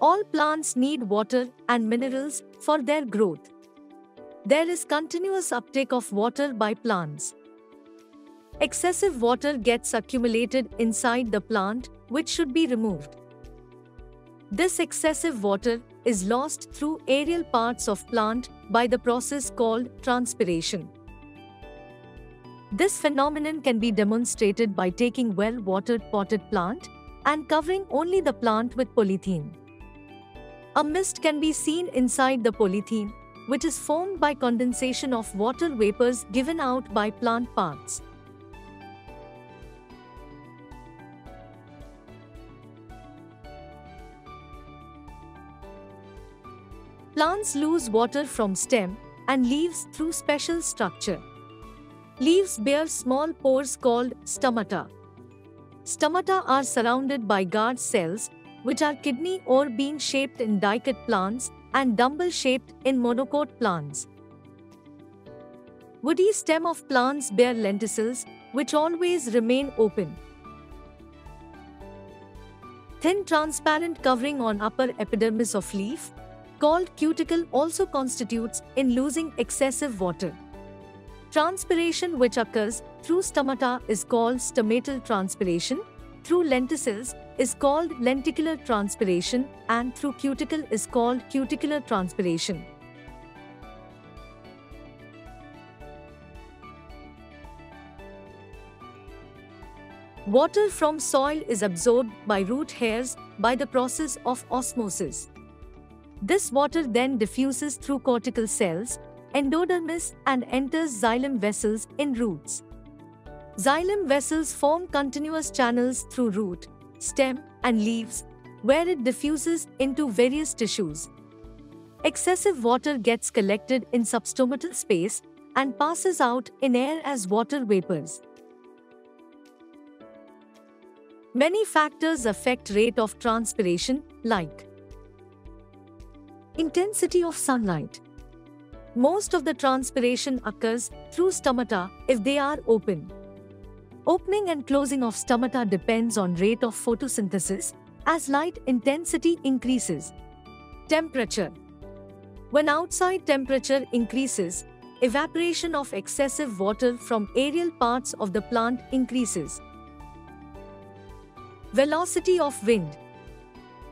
All plants need water and minerals for their growth. There is continuous uptake of water by plants. Excessive water gets accumulated inside the plant, which should be removed. This excessive water is lost through aerial parts of plant by the process called transpiration. This phenomenon can be demonstrated by taking well-watered potted plant and covering only the plant with polythene. A mist can be seen inside the polythene, which is formed by condensation of water vapors given out by plant parts. Plants lose water from stem and leaves through special structure. Leaves bear small pores called stomata. Stomata are surrounded by guard cells which are kidney or bean shaped in dicot plants and dumbbell shaped in monocot plants. Woody stem of plants bear lenticels, which always remain open. Thin transparent covering on upper epidermis of leaf, called cuticle also constitutes in losing excessive water. Transpiration which occurs through stomata is called stomatal transpiration, through lenticels is called lenticular transpiration and through cuticle is called cuticular transpiration. Water from soil is absorbed by root hairs by the process of osmosis. This water then diffuses through cortical cells, endodermis and enters xylem vessels in roots. Xylem vessels form continuous channels through root, stem, and leaves, where it diffuses into various tissues. Excessive water gets collected in substomatal space and passes out in air as water vapors. Many factors affect rate of transpiration, like Intensity of sunlight. Most of the transpiration occurs through stomata if they are open. Opening and closing of stomata depends on rate of photosynthesis as light intensity increases. Temperature When outside temperature increases, evaporation of excessive water from aerial parts of the plant increases. Velocity of wind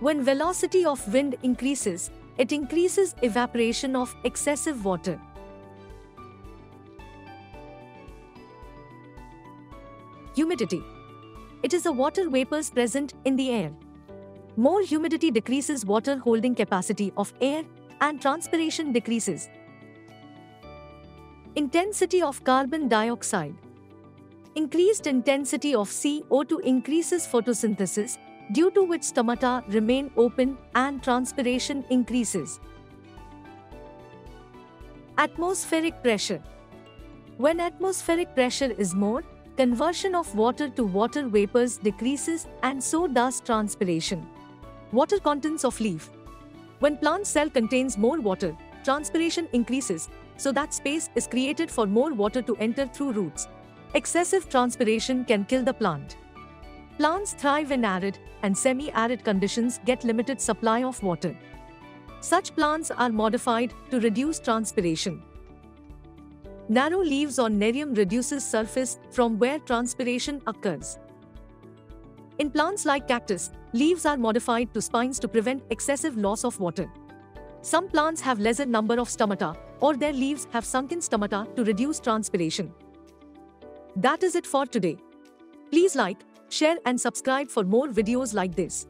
When velocity of wind increases, it increases evaporation of excessive water. Humidity. It is the water vapors present in the air. More humidity decreases water holding capacity of air and transpiration decreases. Intensity of carbon dioxide. Increased intensity of CO2 increases photosynthesis, due to which stomata remain open and transpiration increases. Atmospheric pressure. When atmospheric pressure is more, Conversion of water to water vapors decreases and so does transpiration. Water contents of leaf. When plant cell contains more water, transpiration increases, so that space is created for more water to enter through roots. Excessive transpiration can kill the plant. Plants thrive in arid and semi-arid conditions get limited supply of water. Such plants are modified to reduce transpiration. Narrow leaves on nerium reduces surface from where transpiration occurs. In plants like cactus, leaves are modified to spines to prevent excessive loss of water. Some plants have lesser number of stomata, or their leaves have sunken stomata to reduce transpiration. That is it for today. Please like, share and subscribe for more videos like this.